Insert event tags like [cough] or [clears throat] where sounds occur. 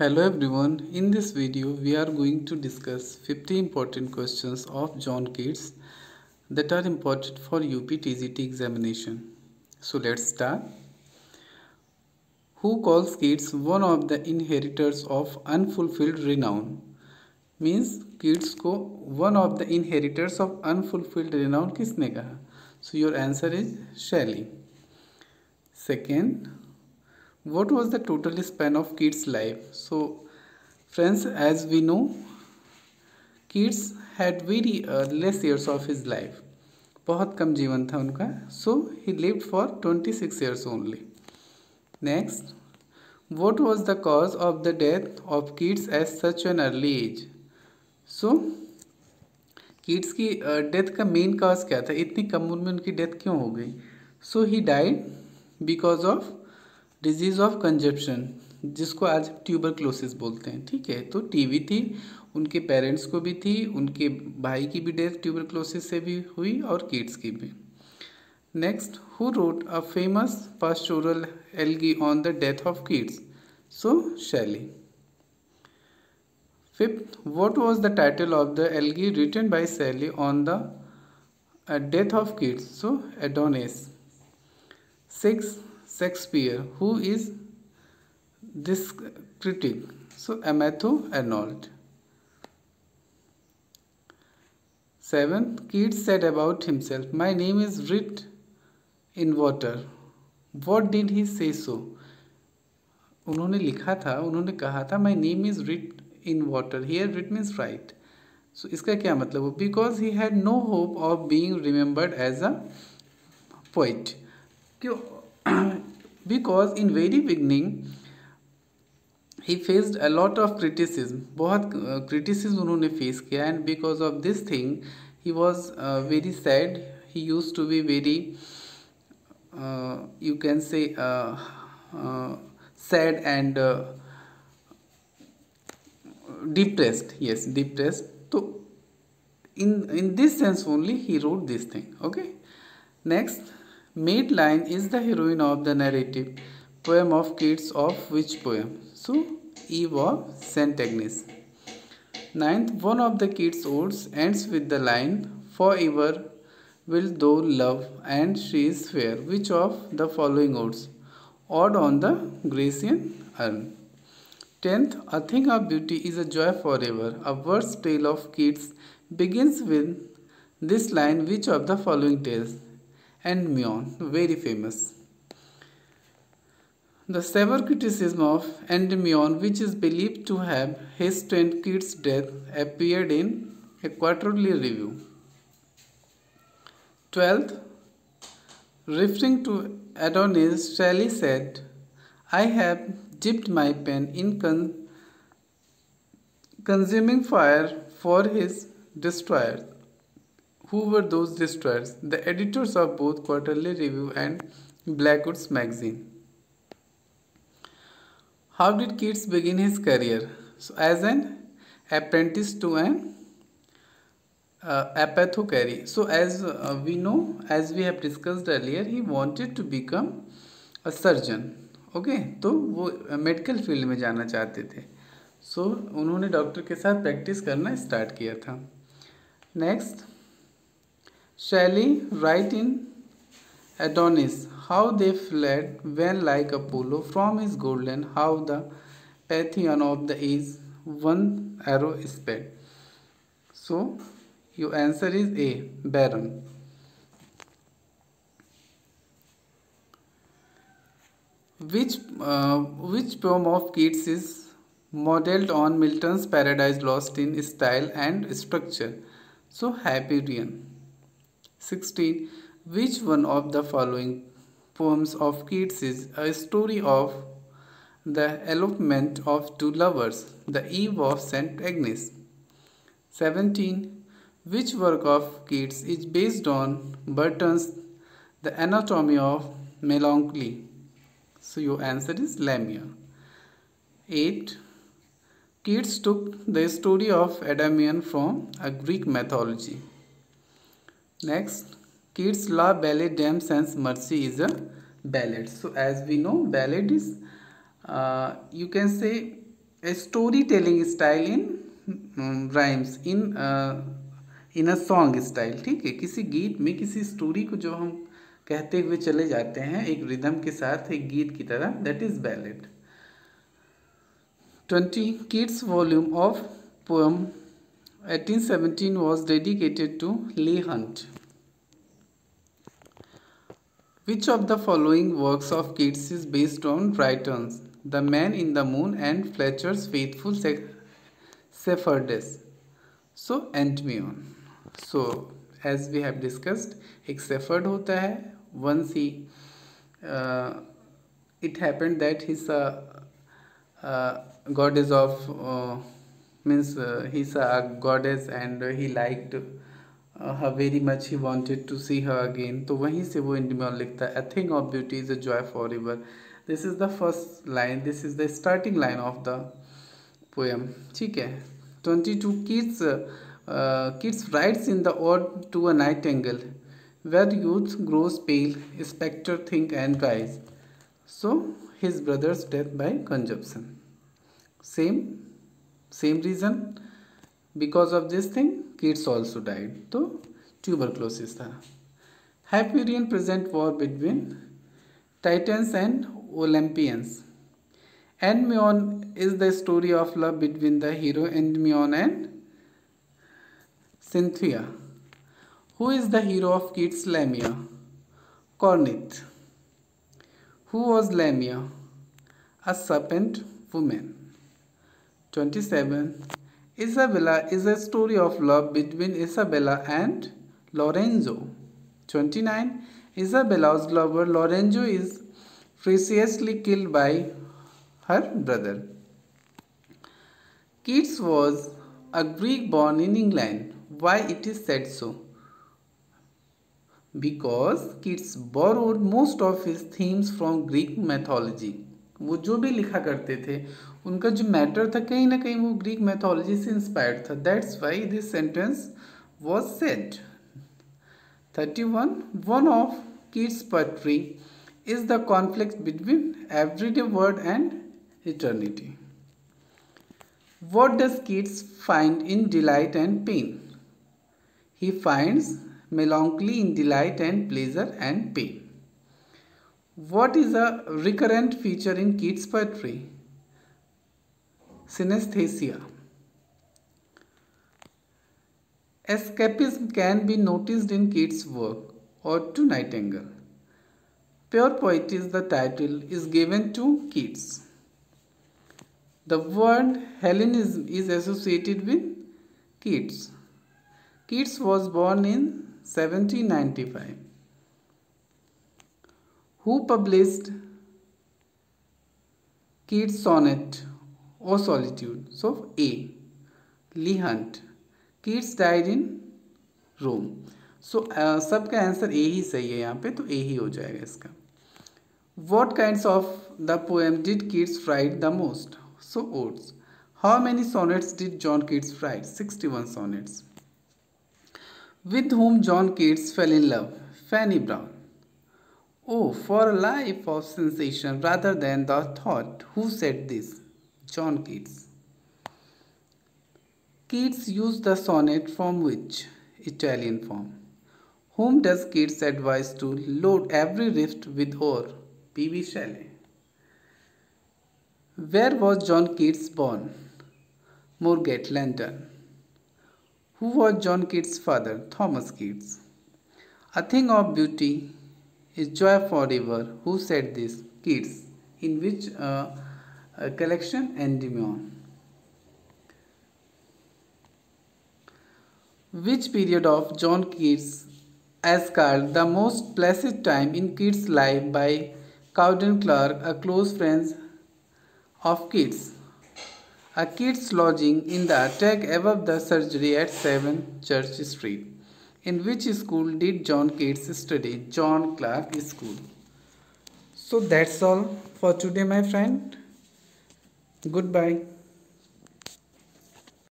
Hello everyone, in this video we are going to discuss 50 important questions of John Keats that are important for UP TGT examination. So let's start. Who calls Keats one of the inheritors of unfulfilled renown? Means Keats को one of the inheritors of unfulfilled renown किसने कहा? So your answer is Shelley. Second, what was the total span of kids life? So, friends, as we know Keats had very less years of his life बहुत कम जीवन था उनका। So he live for twenty six years only next what was the cause of the death of Keats as such an early age so Keats की death का main cause क्या था? इतनी कम उम्र में उनकी डेथ क्यों हो गई? So he died because of disease of consumption जिसको आज ट्यूबर क्लोसिस बोलते हैं ठीक है? तो टीवी थी उनके पेरेंट्स को भी थी उनके भाई की भी डेथ ट्यूबर क्लोसिस से भी हुई और किड्स की भी। Next who wrote a famous pastoral elegy on the death of Keats so Shelley fifth was the title of the elegy written by Shelley on the uh, death of kids? So Adonis. Six Shakespeare who is this critic so Matthew Arnold seven Keats set about himself my name is writ in water what did he say so उन्होंने लिखा था, उन्होंने कहा था my name is writ in water here writ means write so इसका क्या मतलब हो because he had no hope of being remembered as a poet क्यों? [clears throat] because in very beginning he faced a lot of criticism बहुत criticism उन्होंने face किया and because of this thing he was uh, very sad he used to be very uh, you can say uh, uh, sad and uh, depressed yes depressed so in in this sense only he wrote this thing okay next Madeline is the heroine of the narrative poem of Keats of which poem? So, Eve of St. Agnes. Ninth, one of the Keats odes ends with the line, Forever will thou love and she is fair. Which of the following odes? Ode on the Grecian urn. Tenth, a thing of beauty is a joy forever. A verse tale of Keats begins with this line. Which of the following tales? Endymion, very famous. The severe criticism of Endymion, which is believed to have hastened Keats' death, appeared in a quarterly review. 12th, referring to Adonais, Shelley said, I have dipped my pen in con- consuming fire for his destroyers. Who were those destroyers? The editors of both Quarterly Review and Blackwood's magazine. How did Keats begin his career? So, as an apprentice to an uh, apothecary. So, as uh, we know, as we have discussed earlier, he wanted to become a surgeon. Okay okay? तो वो medical field में जाना चाहते थे सो so, उन्होंने doctor के साथ practice करना स्टार्ट किया था next Shelley write in Adonais how they fled when like Apollo from his golden how the Pantheon of the age one arrow sped. So your answer is A. Byron. Which uh, which poem of Keats is modeled on Milton's Paradise Lost in style and structure? So Hyperion. 16. Which one of the following poems of Keats is a story of the elopement of two lovers, the eve of St. Agnes? 17. Which work of Keats is based on Burton's The Anatomy of Melancholy? So your answer is Lamia. 8. Keats took the story of Endymion from a Greek mythology. Next, Keats' La Belle Dame Sans Mercy is a ballad. So, as we know, ballad is, uh, you can say, a storytelling style in um, rhymes in uh, in a song style ठीक है किसी गीत में किसी story को जो हम कहते हुए चले जाते हैं एक रिदम के साथ एक गीत की तरह that is ballad twenty Keats volume of poem 1817 was dedicated to Leigh Hunt. Which of the following works of Keats is based on Drayton's The Man in the Moon and Fletcher's Faithful Shepherdess? So, Endymion. So, as we have discussed एक shepherd he, he once he it happen that his god goddess of. Uh, means uh, he saw a goddess and he liked uh, her very much. He wanted to see her again. to wahin se wo endymion likhta a thing of beauty is a joy forever. This is the first line. This is the starting line of the poem. theek 22 Keats uh, Keats rides in the ode to a nightingale where youth grows pale specter think and dies. so his brother's death by consumption. Same same reason because of this thing Keats also died तो tuberculosis था Hyperion present war between Titans and Olympians Endymion is the story of love between the hero Endymion and Cynthia. Who is the hero of Keats Lamia? Corinth. Who was Lamia? A serpent woman. 27. Isabella is a story of love between Isabella and Lorenzo. 29. Isabella's lover Lorenzo is preciously killed by her brother. Keats was a Greek born in England. Why it is said so? Because Keats borrowed most of his themes from Greek mythology. वो जो भी लिखा करते थे, उनका जो matter था कहीं ना कहीं वो ग्रीक मैथोलॉजी से इंस्पायर्ड था। That's why this sentence was set thirty one one of Keats poetry is the conflicts between every day world and eternity what does Keats find in delight and pain he finds melancholy in delight and pleasure and pain What is a recurrent feature in Keats' poetry? Synesthesia. Escapism can be noticed in Keats' work or to Nightingale. Pure Poetry the title is given to Keats. The word Hellenism is associated with Keats. Keats was born in 1795. Who published Keats' sonnet or solitude. So A. Leigh Hunt. Keats died in Rome. So so, uh, सबका answer A ही सही है यहाँ पे तो ए ही हो जाएगा इसका what kind of the poem did Keats write the most so odes how many sonnets did John Keats write sixty one sonnets with whom John Keats fell in love, Fanny Brown. Oh, for a life of sensation rather than the thought, who said this? John Keats. Keats used the sonnet from which? Italian form. Whom does Keats advise to load every rift with ore? P.B. Shelley. Where was John Keats born? Moorgate, London. Who was John Keats' father? Thomas Keats. A thing of beauty is joy forever. Who said this? Keats. In which uh, a collection Endymion. Which period of John Keats as called the most placid time in Keats' life by Cowden Clarke, a close friend of Keats. A Keats lodging in the attic above the surgery at 7 Church Street. In which school did John Keats study? John Clarke School. So that's all for today, my friend. Goodbye.